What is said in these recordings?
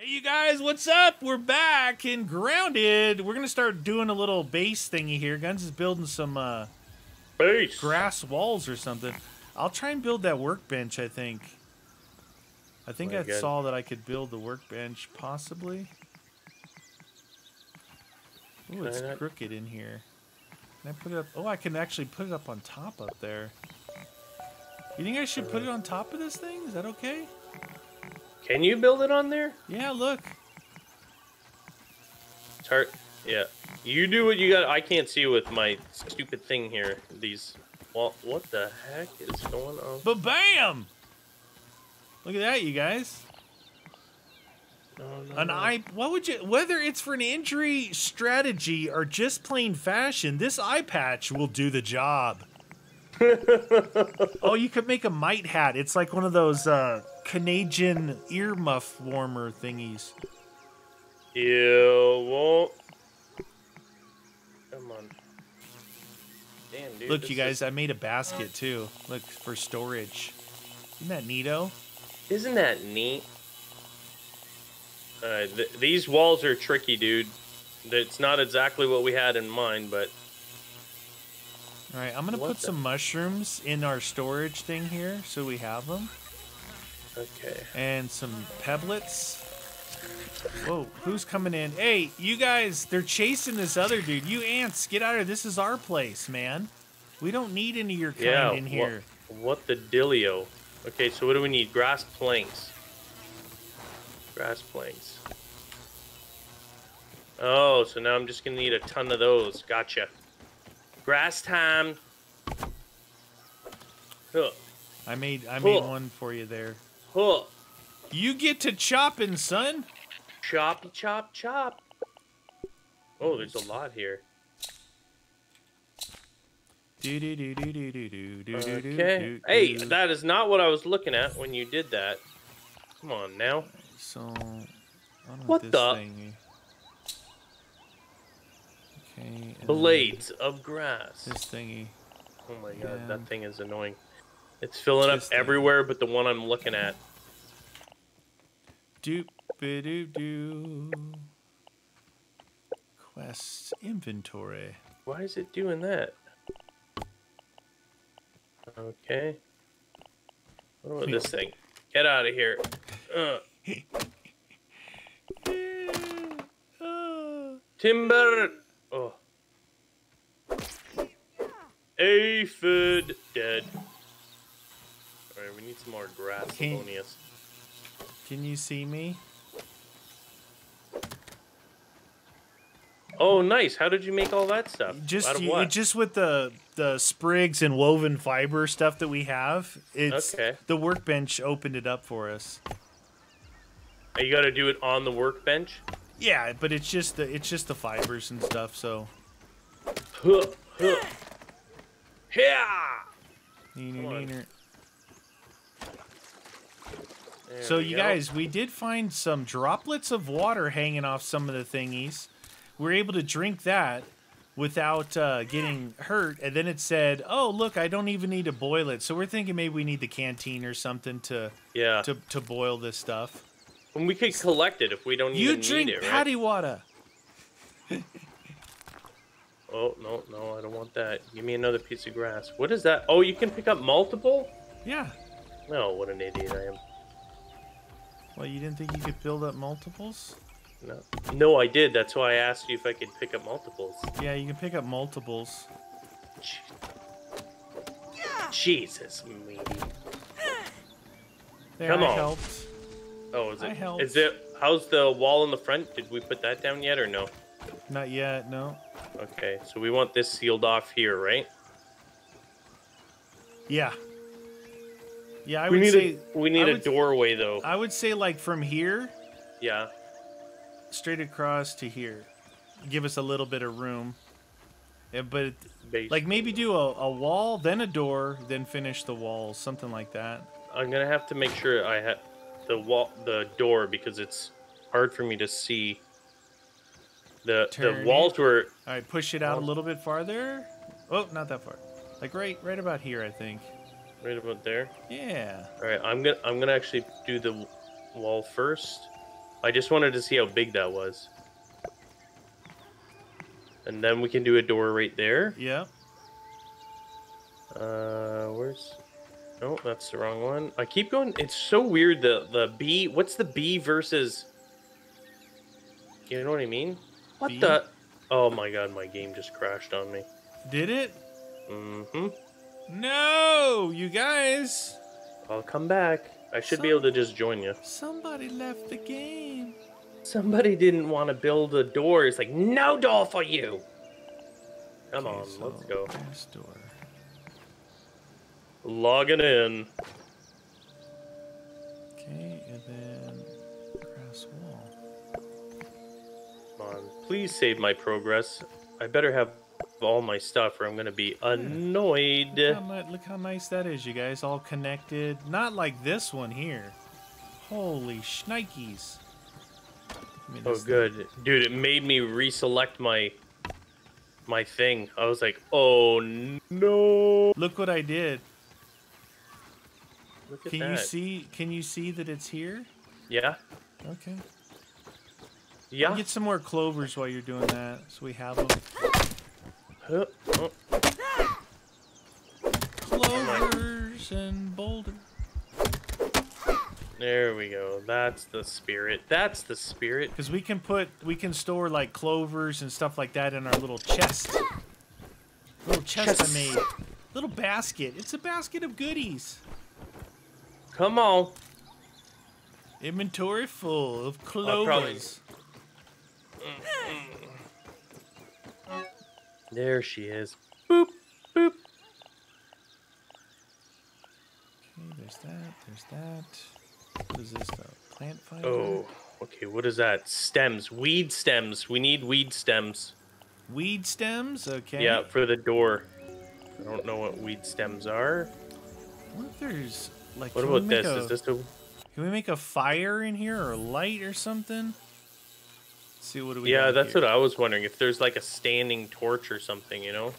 Hey, you guys, what's up? We're back in Grounded. We're gonna start doing a little base thingy here. Guns is building some uh, Base. grass walls or something. I'll try and build that workbench. I think. I think My I saw that I could build the workbench, possibly. Ooh, it's crooked in here. Can I put it up? Oh, I can actually put it up on top up there. You think I should put it on top of this thing? Is that okay? Can you build it on there? Yeah, look. Hard. Yeah. You do what you got. I can't see with my stupid thing here. These. Well, what the heck is going on? But bam! Look at that, you guys. No, no, An eye. What would you? Whether it's for an injury strategy or just plain fashion, this eye patch will do the job. oh, you could make a mite hat. It's like one of those uh, Canadian earmuff warmer thingies. You won't. Come on. Damn, dude. Look, you guys, I made a basket too. Look for storage. Isn't that neato? Is, isn't that neat? Uh, th- these walls are tricky, dude. It's not exactly what we had in mind, but All right, I'm gonna What put the- some mushrooms in our storage thing here, so we have them. Okay. and some pebblets. Whoa, who's coming in? Hey, you guys, they're chasing this other dude. You ants, get out of here. This is our place, man. We don't need any of your kind Yeah. in here. What, what the dealio? Okay, so what do we need? Grass planks. Grass planks. Oh, so now I'm just gonna need a ton of those. Gotcha. Grass time. Huh. I made I made Cool. one for you there. Huh. You get to chopping, son. Chop, chop, chop. Oh, there's a lot here. Okay. Hey, that is not what I was looking at when you did that. Come on now. So, what the? Thing... Okay. Blades of grass. This thingy. Oh my god, yeah. that thing is annoying. It's filling up everywhere but the one I'm looking at. Doop doo doo. Quest inventory. Why is it doing that? Okay. What about this thing? Get out of here. Uh, timber. Oh. Aphid dead. Alright, we need some more grass. Can- Can you see me? Oh, nice. How did you make all that stuff? Just Out of you, what? just with the the sprigs and woven fiber stuff that we have. It's Okay. the workbench opened it up for us. Oh, you gotta do it on the workbench? Yeah, but it's just the it's just the fibers and stuff. So Huh, huh. Yeah! Neener, neener. There So you go. guys, we did find some droplets of water hanging off some of the thingies. We were able to drink that without uh, getting hurt, and then it said, "Oh, look, I don't even need to boil it." So we're thinking maybe we need the canteen or something to Yeah. to, to boil this stuff. And we could collect it if we don't You even drink need it, right? patty water. Oh, no, no, I don't want that. Give me another piece of grass. What is that? Oh, you can pick up multiple? Yeah. No, what an idiot I am. Well, you didn't think you could build up multiples? No. No, I did. That's why I asked you if I could pick up multiples. Yeah, you can pick up multiples. Jesus, maybe. There, Come I on. helped. Oh, is it? Is it? How's the wall in the front? Did we put that down yet or no? Not yet, no. Okay, so we want this sealed off here, right? Yeah. Yeah, I we would need say a we need I a would- doorway though. I would say like from here yeah. straight across to here. Give us a little bit of room. Yeah, but Base. like maybe do a, a wall, then a door, then finish the walls, something like that. I'm gonna have to make sure I have the wall, the door, because it's hard for me to see. The Turn the walls were All right, push it out a little bit farther. Oh, not that far. Like right, right about here, I think. Right about there. Yeah. All right, I'm gonna I'm gonna actually do the wall first. I just wanted to see how big that was. And then we can do a door right there. Yeah. Uh, where's? No, that's the wrong one. I keep going. It's so weird. The the B. What's the B versus? You know what I mean? What B? the? Oh my god, my game just crashed on me. Did it? Mm-hmm. No, you guys. I'll come back. I should be able to just join you. Somebody left the game. Somebody didn't want to build a door. It's like no door for you. Come Okay, on, so let's go. door. Logging in. Okay, and then grass wall. Come on, please save my progress. I better have all my stuff, or I'm gonna be annoyed. Look how, look how nice that is, you guys. All connected. Not like this one here. Holy shnikes. Oh, this thing. good, dude. It made me reselect my my thing. I was like, oh no. Look what I did. Look at Can that. you see? Can you see that it's here? Yeah, Okay. yeah. I'll get some more clovers while you're doing that, so we have them. Huh, oh, Clovers and boulder. there we go. That's the spirit. That's the spirit. Because we can put, we can store like clovers and stuff like that in our little chest. Little chest. I made. Little basket. It's a basket of goodies. Come on. Inventory full of clovers. There she is. Boop, boop. Okay, there's that. There's that. What is this? Plant fiber. Oh, okay. What is that? Stems. Weed stems. We need weed stems. Weed stems. Okay. Yeah, for the door. I don't know what weed stems are. What if there's like? What about this? A, Is this a Can we make a fire in here or a light or something? Let's see what do we? Yeah, that's here. what I was wondering. If there's like a standing torch or something, you know?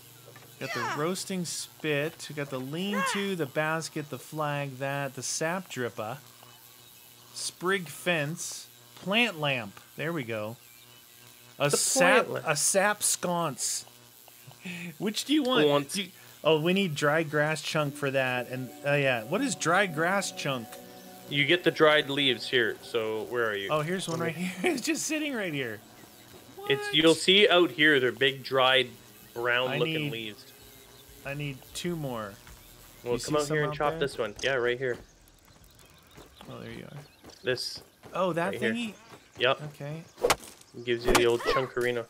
Got the roasting spit. We got the lean-to, the basket, the flag, that, the sap dripper, sprig fence, plant lamp. There we go. A The sap, a sap sconce. Which do you want? Sconce. Do you- oh, we need dry grass chunk for that. And oh yeah, what is dry grass chunk? You get the dried leaves here. So where are you? Oh, here's one right here. it's just sitting right here. it's you'll see out here. They're big dried brown I looking need- leaves. I need two more. Well, you come out here and out chop there? this one. Yeah, right here. Oh, there you are. This. Oh, that Right here. thingy. Yep. Okay. Gives you the old chunkarina.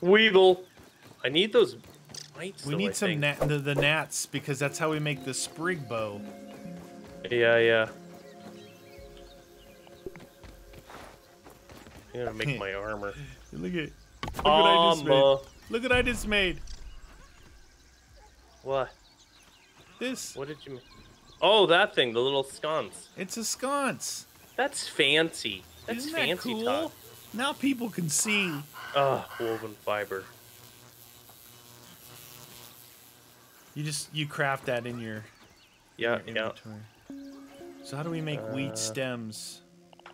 Weevil. I need those mites. We though, I need some nat- the, the gnats because that's how we make the sprig bow. Yeah, yeah. I'm gonna make my armor. Look at look what I just made. Look what I just made. What? This. What did you make? Oh, that thing, the little sconce. It's a sconce. That's fancy. That's Isn't fancy that cool? talk. Now people can see. Ah, woven fiber. You just you craft that in your, Yeah, your yeah. inventory. So how do we make Uh, weed stems?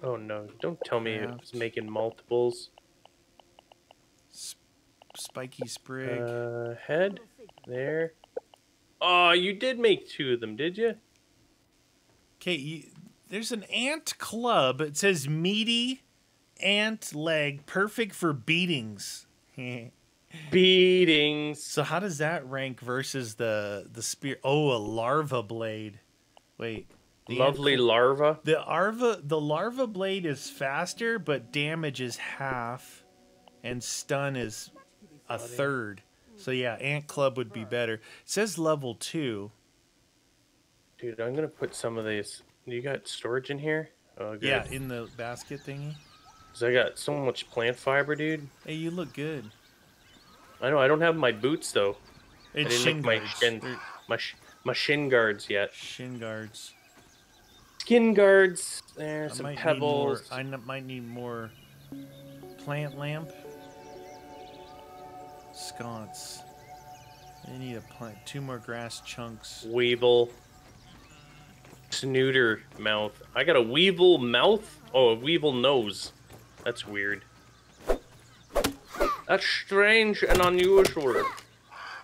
Oh no! Don't tell me it was making multiples. Sp- spiky sprig. Uh, head there. Oh, you did make two of them, did you? Okay, you, there's an ant club. It says meaty ant leg, perfect for beatings. Beatings. So how does that rank versus the the spear? Oh, a larva blade. Wait. the Lovely cl- larva. The larva the larva blade is faster, but damage is half, and stun is a third. So yeah, ant club would be better. It says level two. Dude, I'm gonna put some of these. You got storage in here? Oh, good. Yeah, in the basket thingy. Cause I got so much plant fiber, dude. Hey, you look good. I know. I don't have my boots though. It's didn't shin make my guards. shin- They're My sh- my shin guards yet. shin guards. Skin guards. There, I some pebbles. More, I n- might need more plant lamp. Sconce. I need a plant. Two more grass chunks. Weevil. snooter mouth. I got a weevil mouth. Oh, a weevil nose. That's weird. That's strange and unusual.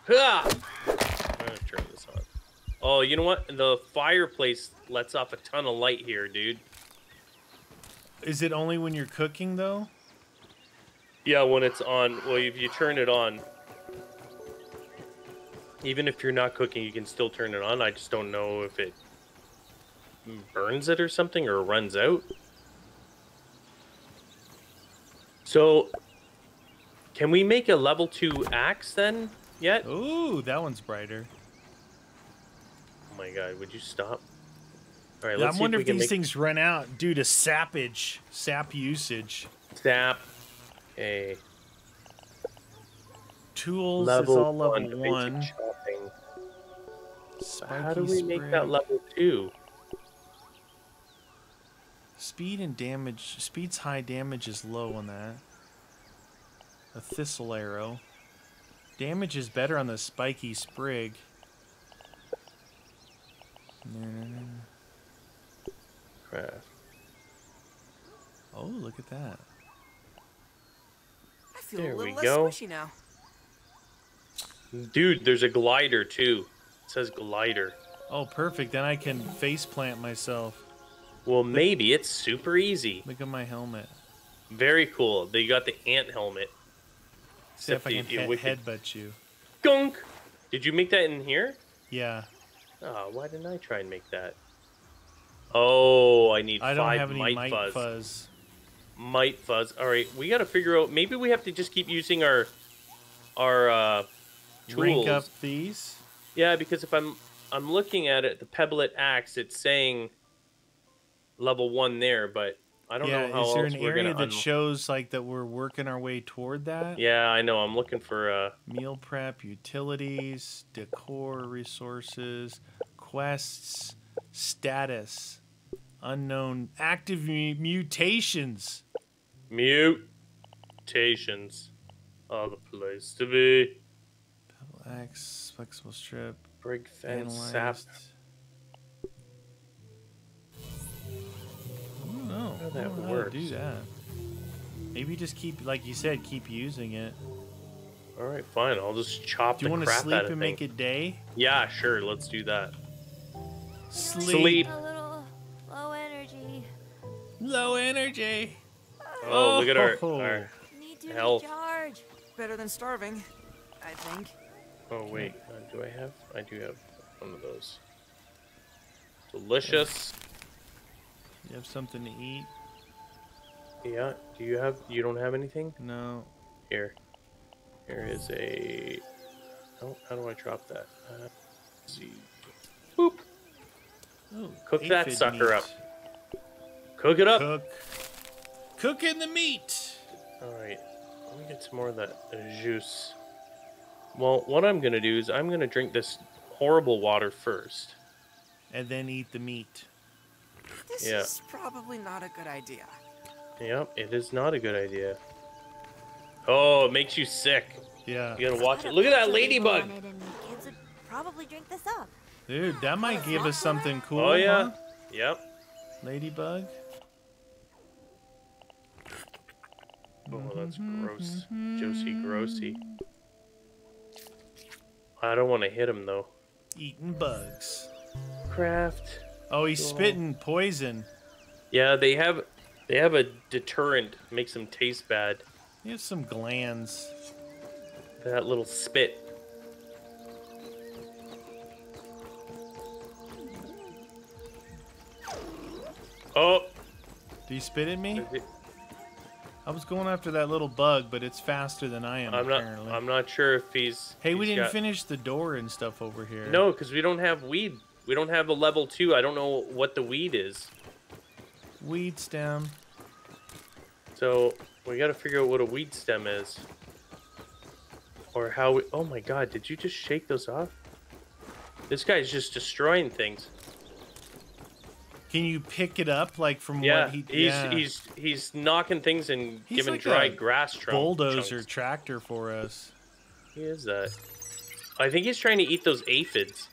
Ha! Turn this on. Oh, you know what? The fireplace lets off a ton of light here, dude. Is it only when you're cooking though? Yeah, when it's on. Well, if you turn it on, even if you're not cooking, you can still turn it on. I just don't know if it burns it or something or runs out. So, can we make a level two axe then? Yet? Oh Ooh, that one's brighter. Oh my god! Would you stop? All right, Yeah, let's I'm wondering if these make things run out due to sappage, sap usage. sap. A Tools level is all one level one. Spiky How do we make that level two? Speed and damage. Speed's high, damage is low on that. A thistle arrow. Damage is better on the spiky sprig. Craft. Oh, look at that. I feel There a we little less go. squishy now. Dude, there's a glider too. It says glider. Oh, perfect. Then I can face plant myself. Well, maybe it's super easy. Look at my helmet. Very cool. They got the ant helmet. See if I can he- wicked- headbutt you. Gunk. Did you make that in here? Yeah. Oh, why didn't I try and make that? Oh, I need I don't five have any might, mite fuzz. fuzz. Mite fuzz. All right, we got to figure out. Maybe we have to just keep using our our uh, tools. Rank up these. Yeah, because if I'm I'm looking at it, the pebblet axe, it's saying level one there, but I don't yeah, know how is there an we're area that un- shows like that we're working our way toward that? yeah, I know. I'm looking for uh Meal prep, utilities, decor resources, quests, status, unknown active mu- mutations. mutations. Oh, the place to be. Axe, flexible strip, break fence, sap. analyzed. I know. How I that don't know how to do that. Maybe just keep, like you said, keep using it. All right, fine. I'll just chop Do you the want to sleep and thing. make a day? Yeah, sure. Let's do that. Sleep. Sleep. A little low energy. Low energy. Oh, look at our, Oh. our. Need to Health. recharge. Better than starving, I think. Oh wait, uh, do I have? I do have one of those. Delicious. You have something to eat? Yeah. Do you have? You don't have anything? No. Here. Here is a. Oh, how do I drop that? Uh, see. Boop. Oh, Cook that sucker meat. up. Cook it up. Cook. Cooking the meat. All right. Let me get some more of that juice. Well, what I'm gonna do is I'm gonna drink this horrible water first. And then eat the meat. This Yeah. is probably not a good idea. Yep, it is not a good idea. Oh, it makes you sick. Yeah. You gotta watch it. Look at that ladybug. On it and kids would probably drink this up. Dude, that might give us something cool. Oh yeah. huh? Yep. Ladybug. Oh, that's gross. Josie Grossy. I don't want to hit him though. Eating bugs. Craft. Oh, he's Cool. spitting poison. Yeah, they have they have a deterrent. Makes them taste bad. He has some glands. That little spit. Oh. Do you spit at me? I was going after that little bug, but it's faster than I am. I'm not. apparently. I'm not sure if he's. Hey, we didn't got- finish the door and stuff over here. No, because we don't have weed. We don't have a level two. I don't know what the weed is. Weed stem. So we got to figure out what a weed stem is, or how. We, oh my god! Did you just shake those off? This guy's just destroying things. Can you pick it up like from Yeah, what he? he's yeah. he's he's knocking things and He's giving like dry grass trunk bulldozer chunks. tractor for us. He is that. I think he's trying to eat those aphids.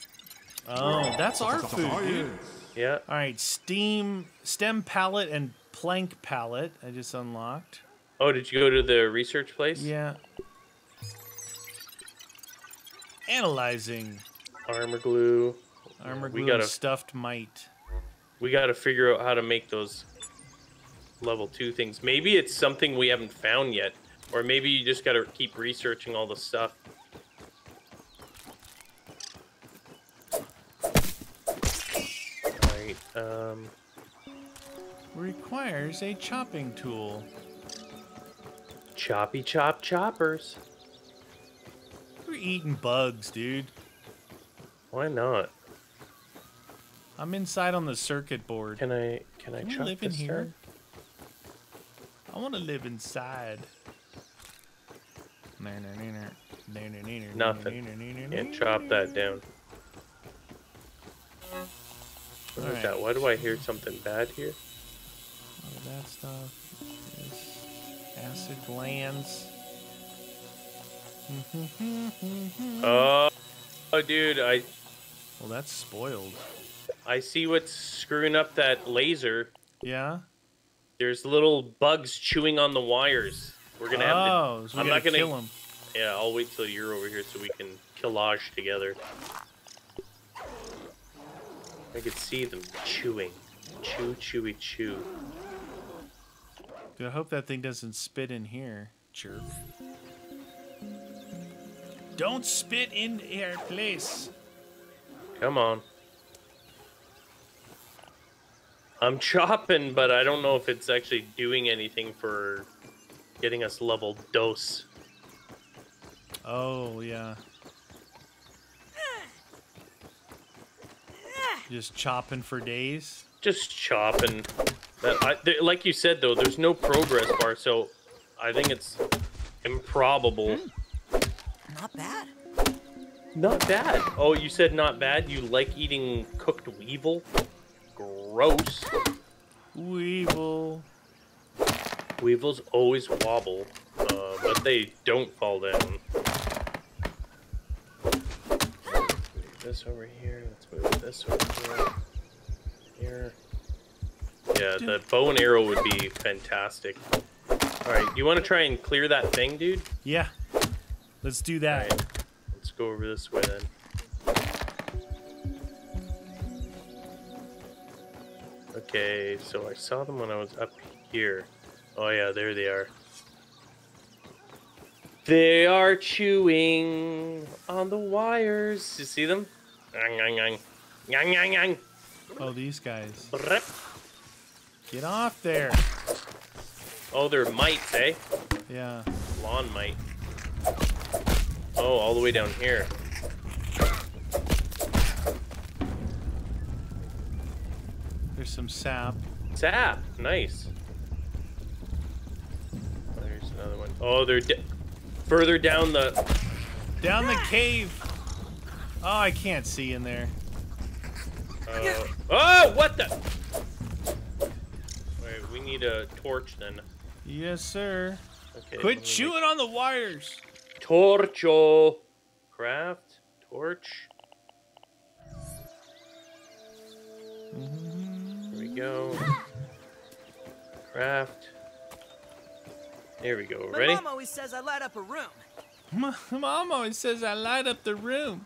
Oh, that's our food, dude. Yeah. All right, steam stem pallet and plank pallet. I just unlocked. Oh, did you go to the research place? Yeah. Analyzing Armor glue. armor glue. We got a stuffed mite. We got to figure out how to make those level two things. Maybe it's something we haven't found yet, or maybe you just got to keep researching all the stuff. Alright, um, Requires a chopping tool. choppy chop choppers. We're eating bugs, dude. Why not? I'm inside on the circuit board. Can I can I Can we chop live in this here? down? I want to live inside. Nothing. Can't chop that down. What is Alright. that? Why do I hear something bad here? All of that stuff. Acid glands. Oh, oh, dude, I Well, that's spoiled. I see what's screwing up that laser. Yeah. There's little bugs chewing on the wires. We're gonna have oh, so we I'm gotta not gonna- kill them. Yeah, I'll wait till you're over here so we can killage together. I could see them chewing. Chew, chewy, chew. Dude, I hope that thing doesn't spit in here, jerk. Don't spit in our please. Come on. I'm chopping, but I don't know if it's actually doing anything for getting us level dose. Oh yeah. Just chopping for days. Just chopping. That, I, there, like you said, though, there's no progress bar, so I think it's improbable. Not bad. Not bad. Oh, you said not bad? You like eating cooked weevil? Gross. Weevil. Weevils always wobble, uh, but they don't fall down. This over here. Let's move this over here. Here. Yeah, the bow and arrow would be fantastic. Alright, you want to try and clear that thing, dude? Yeah. Let's do that. Alright, let's go over this way then. Okay, so I saw them when I was up here. Oh yeah, there they are. They are chewing on the wires. You see them? Yang, yang, yang. Yang, yang, yang. Oh, these guys. Get off there. Oh, they're mites, eh? Yeah. Lawn mite. Oh, all the way down here. There's some sap. Sap. Nice. There's another one. Oh, they're further down the. Down the cave. Oh, I can't see in there. Uh, oh, what the? Wait, we need a torch then. Yes, sir. Okay. Quit chewing on the wires. Torcho. Craft. Torch. Here we go. Craft. Here we go. My Ready? mom always says I light up a room. My Mom always says I light up the room.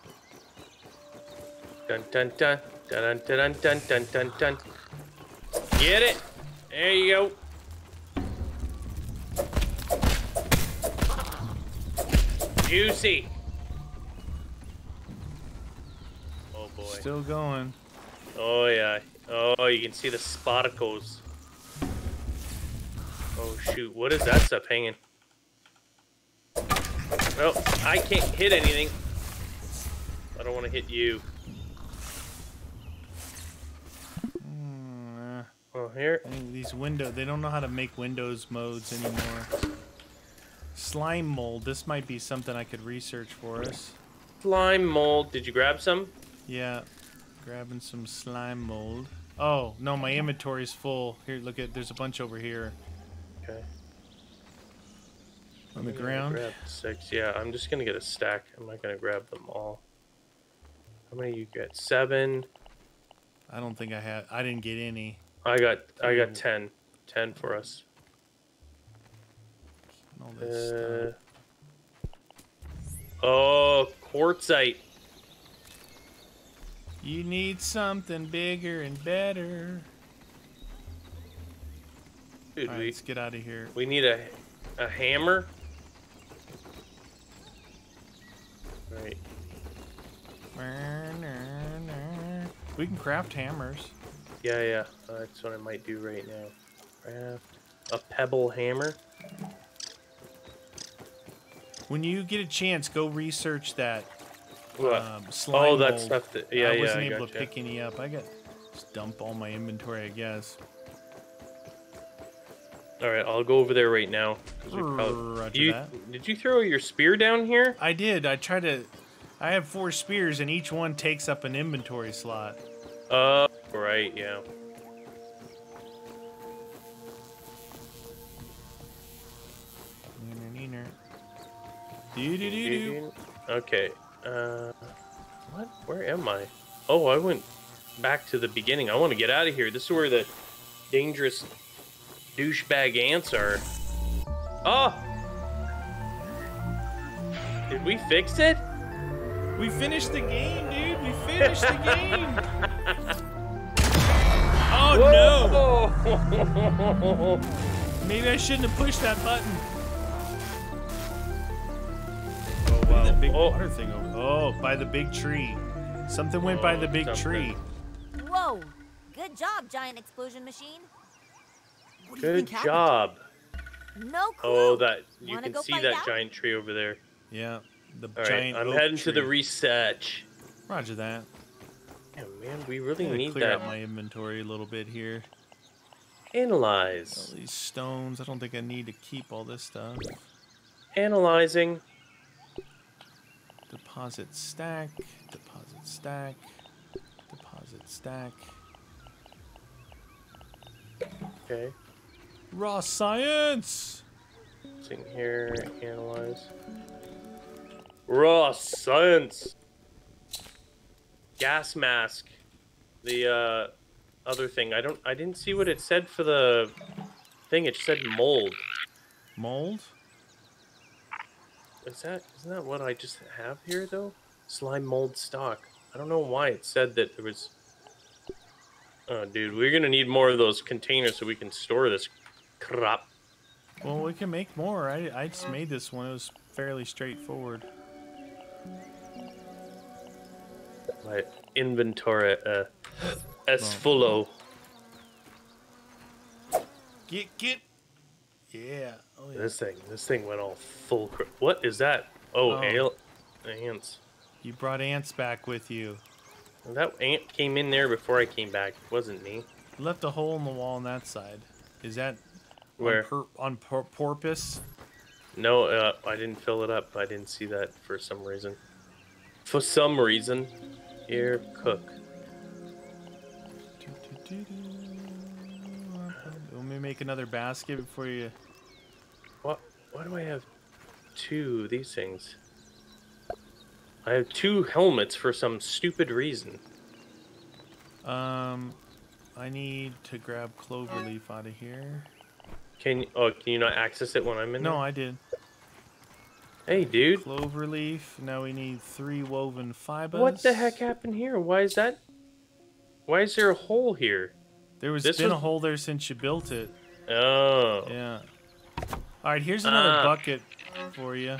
Dun dun dun dun dun dun dun dun dun dun. Get it? There you go. Juicy. Oh boy. Still going. Oh yeah. Oh, you can see the sparkles. Oh shoot, what is that stuff hanging? Well, I can't hit anything. I don't want to hit you. Mm, uh, Oh, here. These window they don't know how to make Windows modes anymore. Slime mold. This might be something I could research for us. Slime mold. Did you grab some? Yeah. Grabbing some slime mold. Oh, no, my inventory's full. Here, look at there's a bunch over here Okay. on the ground. Grab six. Yeah, I'm just gonna get a stack. I'm not gonna grab them all. How many you get? Seven. I don't think I had. I didn't get any. I got I got 10. 10 for us. All this Uh, stuff. oh, quartzite. You need something bigger and better. Dude, right, we let's get out of here. we need a a hammer. Right. We can craft hammers. Yeah, yeah. That's what I might do right now. Craft a pebble hammer. When you get a chance, go research that What? um, slime oh, that mold. stuff. That, yeah, I yeah. wasn't I able gotcha. to pick any up. I got just dump all my inventory, I guess. All right, I'll go over there right now. probably- Roger you. Did you throw your spear down here? I did. I tried to. I have four spears, and each one takes up an inventory slot. Uh, right, yeah. Neener, neener. Okay. Uh, what? Where am I? Oh, I went back to the beginning. I want to get out of here. This is where the dangerous douchebag answer. Oh! Did we fix it? We finished the game, dude. We finished the game. oh no! no! Maybe I shouldn't have pushed that button. oh Wow. wow! That big oh, water thing over. Oh, by the big tree. Something went by Oh, the big something. tree. Whoa! Good job, giant explosion machine. What do you good think happened? job. No oh, clue. Oh, that you Wanna can see that out? giant tree over there. Yeah, the All right, giant. I'm oak heading to the tree. research. Roger that. Yeah, man, we really I'm gonna need clear that. out my inventory a little bit here. Analyze. All these stones. I don't think I need to keep all this stuff. Analyzing. Deposit stack. Deposit stack. Deposit stack. Okay. Raw science. Sitting here, analyze. Raw science. Gas mask. The uh, other thing. I don't. I didn't see what it said for the thing. It said mold. Mold. Is that? Isn't that what I just have here though? Slime mold stock. I don't know why it said that there was. Oh, dude, we're gonna need more of those containers so we can store this crap. Well, we can make more. I I just made this one. It was fairly straightforward. My inventory uh, es fullo. Get get. Yeah. Oh yeah. This thing, this thing went all full. Cr- what is that? Oh, Oh. ale- ants. You brought ants back with you. That ant came in there before I came back. It wasn't me. Left a hole in the wall on that side. Is that Where? on, pur- on porpoise? No, uh, I didn't fill it up. I didn't see that for some reason. For some reason. Here, cook. Let me make another basket before you. What? Why do I have two of these things? I have two helmets for some stupid reason. Um, I need to grab clover leaf out of here. Can oh, can you not access it when I'm in No, there? I did. Hey, dude. Clover leaf. Now we need three woven fibers. What the heck happened here? Why is that? Why is there a hole here? There was This been a hole there since you built it. Oh. Yeah. All right, here's another Ah. bucket for you.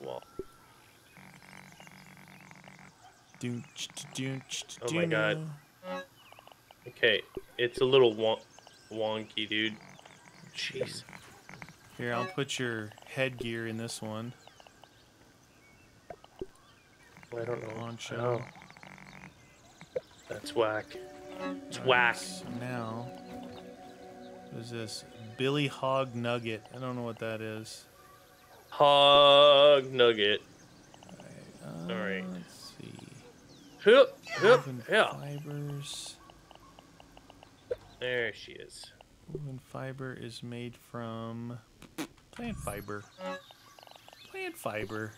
Well, Oh Oh my God. okay. It's a little wonky, dude. Jeez. Here, I'll put your headgear in this one. I don't know. Poncho. Oh. That's whack. It's Alright, whack. so now, what is this? Billy Hog Nugget. I don't know what that is. Hog nugget. Uh, Alright. Let's see. Hup, hup, Woven yeah. fibers. There she is. Woven fiber is made from plant fiber. Plant fiber.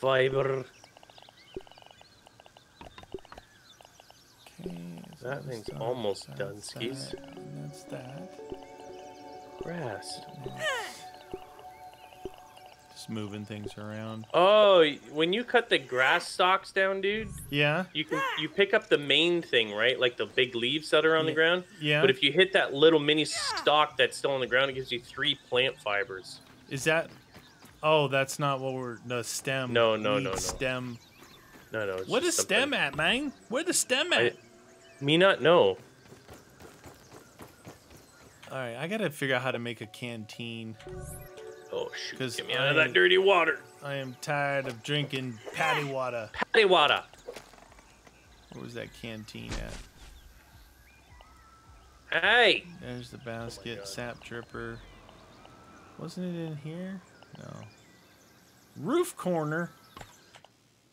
Fiber. That thing's that, almost that's done, skis. That's that. Grass. Just moving things around. Oh, when you cut the grass stalks down, dude, Yeah, you can you pick up the main thing, right? Like the big leaves that are on the ground. yeah. But if you hit that little mini stalk that's still on the ground, it gives you three plant fibers. Is that? Oh, that's not what we're the stem. No, no, no, no. Stem. No, no. Is just stem at, man? Where the stem I- at? Me not know. All right, I gotta figure out how to make a canteen. Oh shoot! 'Cause Get me out of that dirty water. I am tired of drinking patty water. Patty water. Where was that canteen at? Hey. There's the basket, God. sap dripper. Wasn't it in here? No. Roof corner.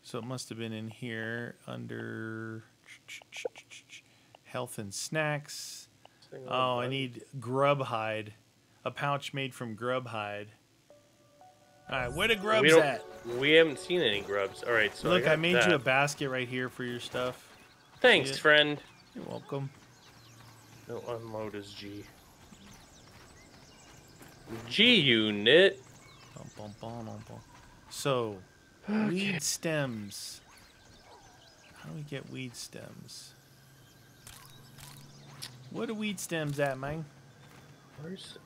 So it must have been in here under health and snacks. Oh, I need grub hide. A pouch made from grub hide. All right, where the grubs don't. at? We haven't seen any grubs. All right. So Look, I, got made that. you a basket right here for your stuff. Thanks, friend. You're welcome. No unload is G. G unit. So, weed stems. How do we get weed stems? What are weed stems at, man? Where's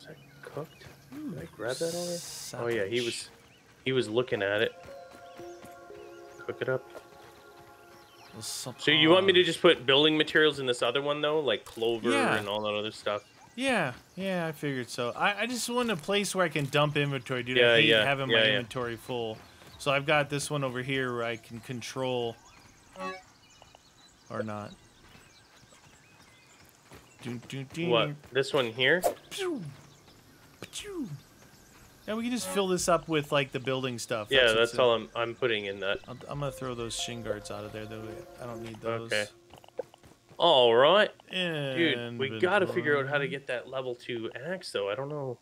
is that cooked? Did I grab that already? Oh yeah, he was he was looking at it. Cook it up. So you want me to just put building materials in this other one though, like clover Yeah. and all that other stuff? Yeah, yeah, I figured so. I, I just want a place where I can dump inventory, dude. Yeah, I hate yeah, having yeah, my inventory full. So I've got this one over here where I can control or not. Dun, dun, dun. What? This one here? Yeah, we can just fill this up with like the building stuff. Yeah, what's that's all I'm I'm putting in that. I'll, I'm gonna throw those shin guards out of there. Though I don't need those. Okay. All right, dude. We gotta figure out how to get that level two axe though. I don't know.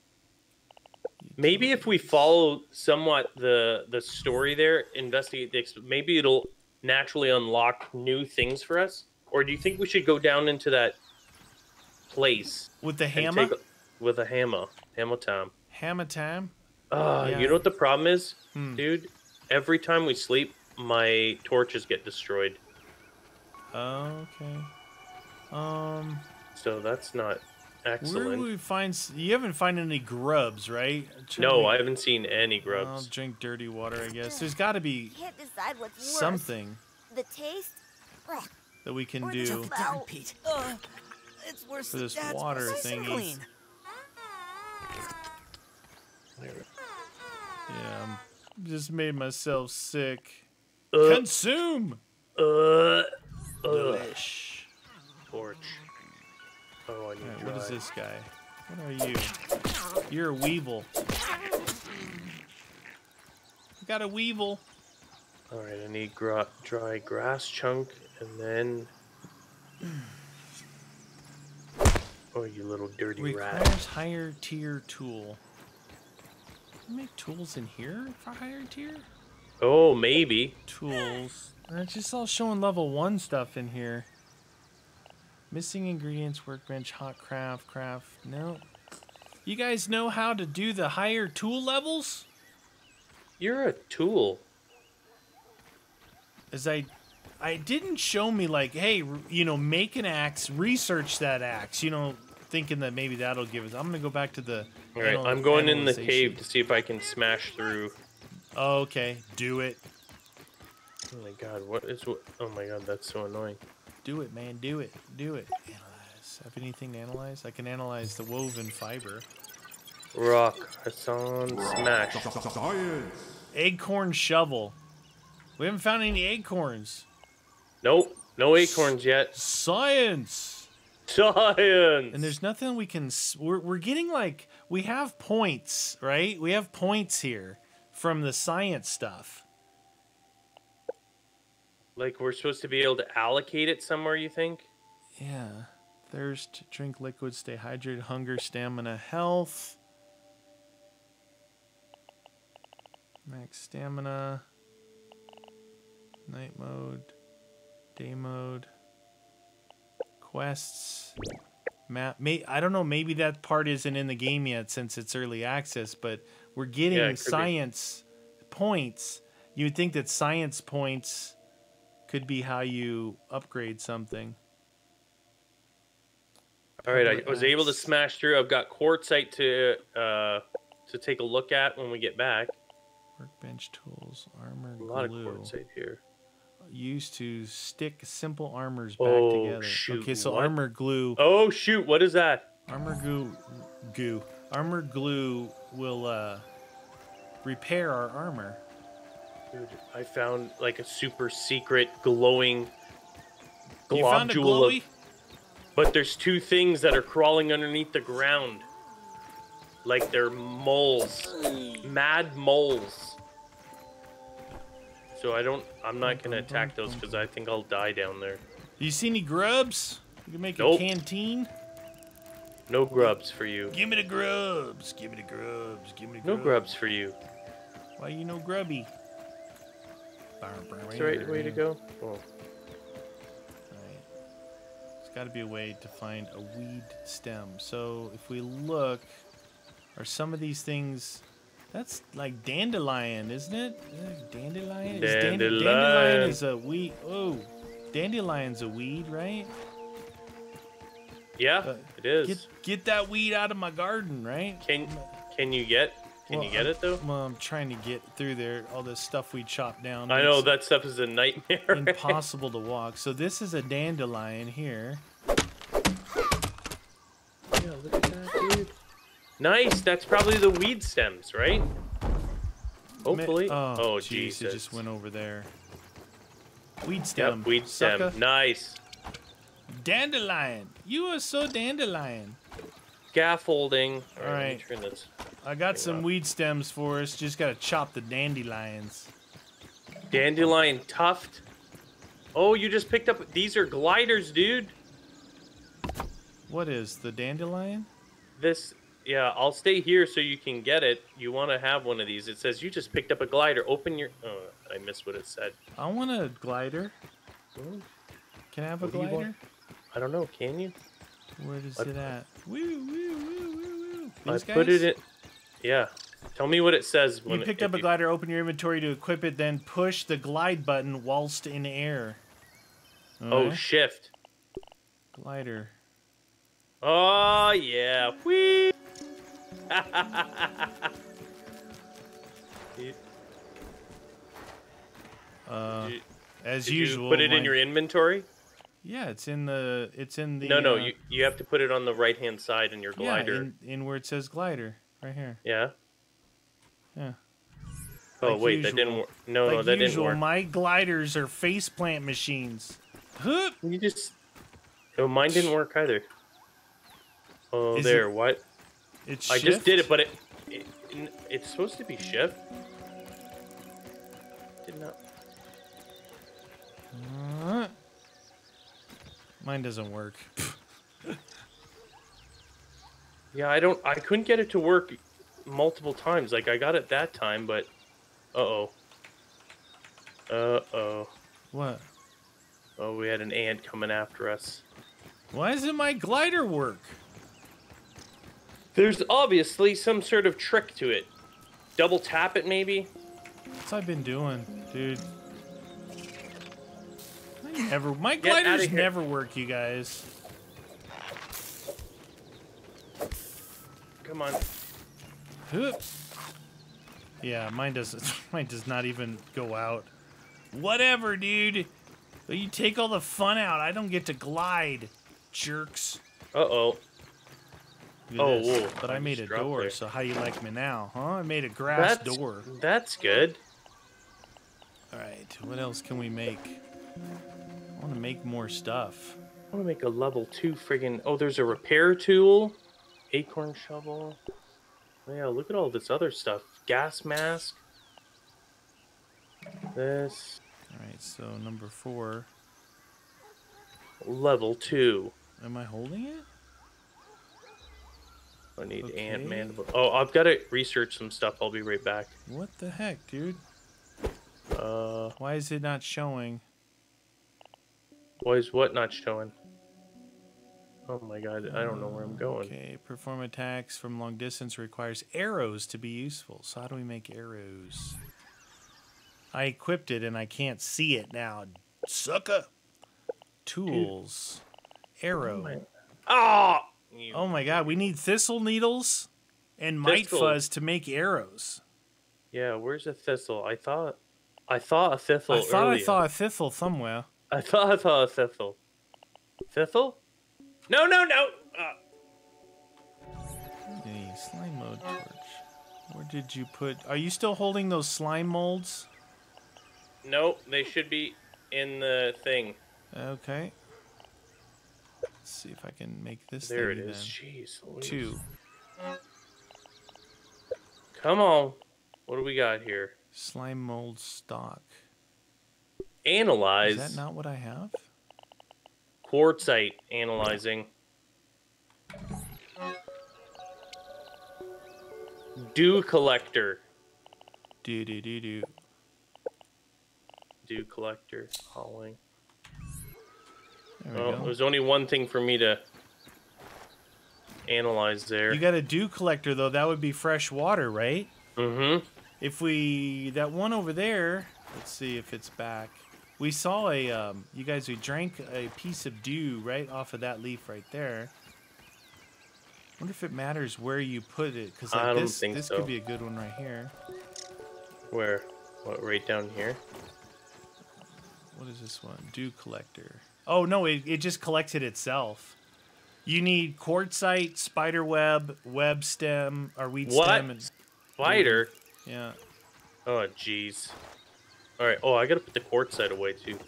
Maybe if we follow somewhat the the story there, investigate the, maybe it'll naturally unlock new things for us. Or do you think we should go down into that place with the hammer. a- with a hammer, hammer time? Hammer time. Uh, Yeah. you know what the problem is, Hmm. dude? Every time we sleep, my torches get destroyed. Okay. Um, So that's not excellent. where excellent. would we find? You haven't found any grubs, right? Should No, we- I haven't seen any I'll grubs. drink dirty water. I guess there's got to be Can't decide what's worse. something The taste? That we can or do. Pete. Ugh, it's worse For this Dad's water nice and thingy. Clean. Yeah, I'm- just made myself sick. Uh, Consume. uh, uh, Delish. torch. Oh, I need Alright, dry. what is this guy? What are you? You're a weevil. I got a weevil. All right, I need gra- dry grass chunk, and then. Oh, you little dirty rat! Requires higher tier tool. Make tools in here for higher tier? Oh, maybe. Tools. It's just all showing level one stuff in here. Missing ingredients, workbench, hot craft, craft. No. You guys know how to do the higher tool levels? You're a tool. As I, I didn't show me like, hey, you know, make an axe, research that axe. You know, thinking that maybe that'll give us. I'm gonna go back to the. All right, I'm going in the cave to see if I can smash through. Oh, okay, do it, Oh my god, what is what? Oh my god, that's so annoying. do it, man, do it, do it. Analyze. Have anything to analyze? I can analyze the woven fiber. Rock, Hassan, smash. Acorn shovel. We haven't found any acorns. Nope, no acorns yet. Science. Science. And there's nothing we can. We're we're getting like we have points, right? We have points here from the science stuff. like we're supposed to be able to allocate it somewhere. You think? Yeah. Thirst, drink liquid, stay hydrated, hunger, stamina, health. Max stamina. Night mode. Day mode. Quests map. May I don't know. Maybe that part isn't in the game yet since it's early access, but we're getting Yeah, could be. science points. You would think that science points could be how you upgrade something. All right, I was able to smash through. I've got quartzite to uh, to take a look at when we get back. Workbench tools, armor A lot glue. of quartzite here. Used to stick simple armors back Oh, together. shoot, okay, so what? armor glue. Oh shoot! What is that? Armor goo, goo. Armor glue will uh, repair our armor. Dude, I found like a super secret glowing You found a globule of? But there's two things that are crawling underneath the ground. Like they're moles. Mad moles. So I don't I'm not gonna attack those because I think I'll die down there. You see any grubs? You can make Nope. a canteen. No grubs for you. Give me the grubs. Give me the grubs. Give me the No grubs. grubs for you. Why you no grubby? That's the right way to go. Oh, Right. There's got to be a way to find a weed stem. So if we look, are some of these things? That's like dandelion, isn't it? Uh, Dandelion. Is dande- dandelion Dandelion. is a weed. Oh, dandelion's a weed, right? yeah, Uh, it is. Get get that weed out of my garden, right? Can can you get can Well, you get I'm- it though? Well, I'm trying to get through there. All this stuff we chopped down. I know that stuff is a nightmare. impossible to walk. So this is a dandelion here. Nice. That's probably the weed stems, right? Hopefully. Oh, oh jeez, Jesus. it just went over there. Weed stem. Yep, weed stem. sucker. Nice. Dandelion. You are so dandelion. Scaffolding. All right. Alright. Let me turn this. I got some on. weed stems for us. Just gotta chop the dandelions. Dandelion tuft. Oh, you just picked up. These are gliders, dude. What is the dandelion? This. Yeah, I'll stay here so you can get it. You want to have one of these. It says you just picked up a glider. Open your. Oh, I missed what it said. I want a glider. Can I have a What you glider? I don't know. Can you? Where is I- it at? Woo, woo, woo, woo, woo. I put it in. Yeah. Tell me what it says when You picked if up a glider, open your inventory to equip it, then push the glide button whilst in air. Oh, shift. glider. Oh yeah. Whee! Uh, you- as usual. put it in your inventory? Yeah, it's in the. It's in the. no, no. uh, You you have to put it on the right hand side in your glider. Yeah, in, in where it says glider, right here. Yeah. Yeah. Oh Like wait, that didn't work. No, no, that usual, didn't work. my gliders are faceplant machines. You just. Oh, mine didn't work either. Oh, Is there. it- What? It's I just did it, but it, it. It's supposed to be shift. Did not. Uh, mine doesn't work. Yeah, I don't. I couldn't get it to work multiple times. Like I got it that time, but. Uh oh. Uh oh. what? Oh, we had an ant coming after us. Why doesn't my glider work? There's obviously some sort of trick to it. Double tap it, maybe. What's I've been doing, dude? Never. My Get gliders never work, you guys. Come on. Hup. Yeah, mine doesn't. Mine does not even go out. Whatever, dude. But you take all the fun out. I don't get to glide, jerks. Uh oh. Look Oh, this. whoa. But I I made a door, there. so how you like me now, huh? I made a grass That's door. that's good. All right, what else can we make? I want to make more stuff. I want to make a level two friggin'. Oh, there's a repair tool, acorn shovel. Oh, yeah, look at all this other stuff. Gas mask. This All right, so number four. level two. Am I holding it? I need Okay. ant mandible. Oh, I've got to research some stuff. I'll be right back. What the heck, dude? Uh, Why is it not showing? why is what not showing? Oh my god, I don't know where I'm going. Okay, perform attacks from long distance requires arrows to be useful. So how do we make arrows? I equipped it and I can't see it now. Sucker. Tools. Arrow. my- Oh! You- Oh my god, we need thistle needles and mite Thistle. fuzz to make arrows. Yeah, where's a thistle? I thought I thought a thistle I thought earlier. I saw a thistle somewhere. I thought I saw a thistle. Thistle? No, no, no! Uh, slime mold torch. Where did you put? Are you still holding those slime molds? no, they should be in the thing. Okay. Let's see if I can make this. There it thingy then. Jeez. Louise. Two. Come on. What do we got here? Slime mold stalk. Analyze. Is that not what I have? Quartzite analyzing. Dew collector. Do do do do. Dew collector. Hauling. There we go. there's only one thing for me to analyze there. You got a dew collector though. That would be fresh water, right? mm-hmm. If we that one over there, let's see if it's back. We saw a um, you guys we drank a piece of dew right off of that leaf right there. Wonder if it matters where you put it because like I don't this think this so. could be a good one right here. Where? What? Right down here. What is this one? Dew collector. Oh no, it, it just collected itself. You need quartzite, spider web, web stem, or weed What? stem, and Spider. yeah. Oh, jeez. All right. Oh, I gotta put the quartzite away too.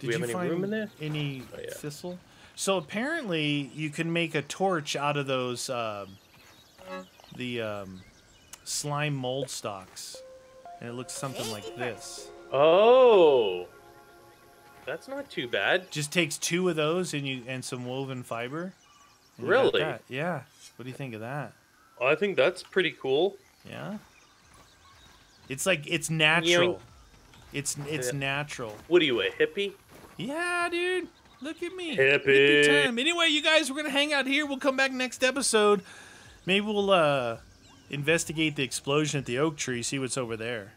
Did we have any find room in there? Any Oh, yeah. thistle? So apparently, you can make a torch out of those um, the um, slime mold stalks, and it looks something like this. Oh, that's not too bad. Just takes two of those and you and some woven fiber. and you got Really? Yeah. What do you think of that? I think that's pretty cool. Yeah. It's like it's natural. It's it's Yeah. natural. What are you, a hippie? Yeah, dude. Look at me. Hippie. Hippie time. Anyway, you guys, we're gonna hang out here. We'll come back next episode. Maybe we'll uh investigate the explosion at the oak tree, see what's over there.